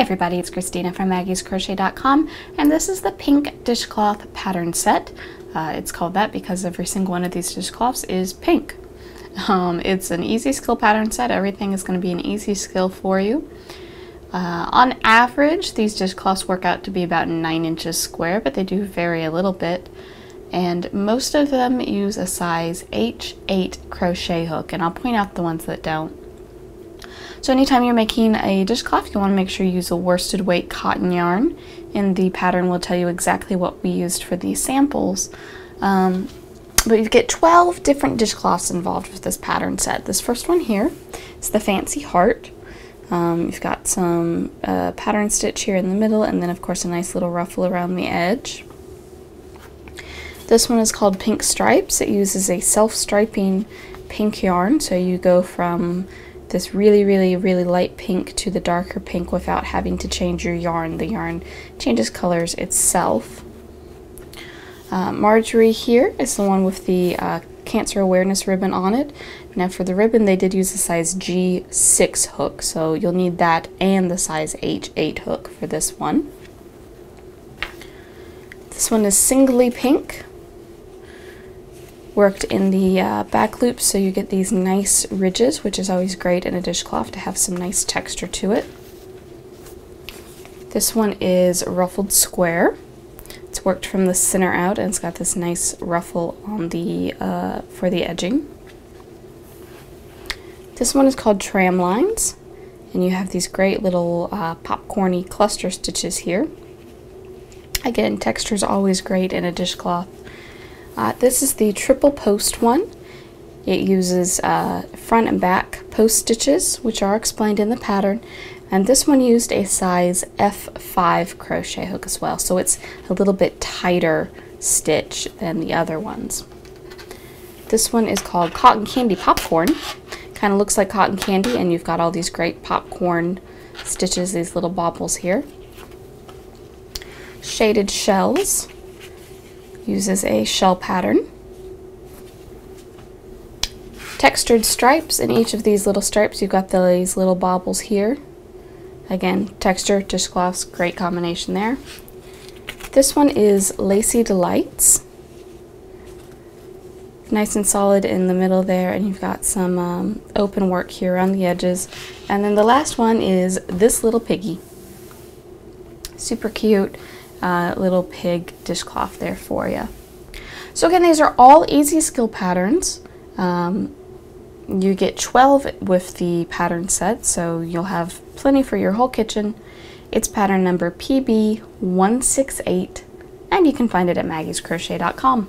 Everybody, it's Christina from maggiescrochet.com and this is the pink dishcloth pattern set. Uh, it's called that because every single one of these dishcloths is pink. Um, it's an easy skill pattern set. Everything is going to be an easy skill for you. Uh, on average, these dishcloths work out to be about 9 inches square, but they do vary a little bit. And most of them use a size H8 crochet hook, and I'll point out the ones that don't. So anytime you're making a dishcloth, you want to make sure you use a worsted weight cotton yarn. And the pattern will tell you exactly what we used for these samples. Um, but you get 12 different dishcloths involved with this pattern set. This first one here is the Fancy Heart. Um, you've got some uh, pattern stitch here in the middle and then of course a nice little ruffle around the edge. This one is called Pink Stripes. It uses a self-striping pink yarn, so you go from this really, really, really light pink to the darker pink without having to change your yarn. The yarn changes colors itself. Uh, Marjorie here is the one with the uh, cancer awareness ribbon on it. Now for the ribbon they did use a size G6 hook so you'll need that and the size H8 hook for this one. This one is Simply Pink worked in the uh, back loops so you get these nice ridges, which is always great in a dishcloth to have some nice texture to it. This one is ruffled square. It's worked from the center out and it's got this nice ruffle on the uh, for the edging. This one is called tram lines and you have these great little uh, popcorny cluster stitches here. Again, texture is always great in a dishcloth. Uh, this is the triple post one. It uses uh, front and back post stitches, which are explained in the pattern. And this one used a size F5 crochet hook as well, so it's a little bit tighter stitch than the other ones. This one is called Cotton Candy Popcorn. Kind of looks like cotton candy, and you've got all these great popcorn stitches, these little baubles here. Shaded Shells uses a shell pattern. Textured stripes, in each of these little stripes you've got these little baubles here. Again, texture, dishcloths, great combination there. This one is Lacy Delights. Nice and solid in the middle there, and you've got some um, open work here on the edges. And then the last one is This Little Piggy. Super cute uh, little pig dishcloth there for you. So again, these are all easy skill patterns. Um, you get 12 with the pattern set, so you'll have plenty for your whole kitchen. It's pattern number PB168, and you can find it at maggiescrochet.com.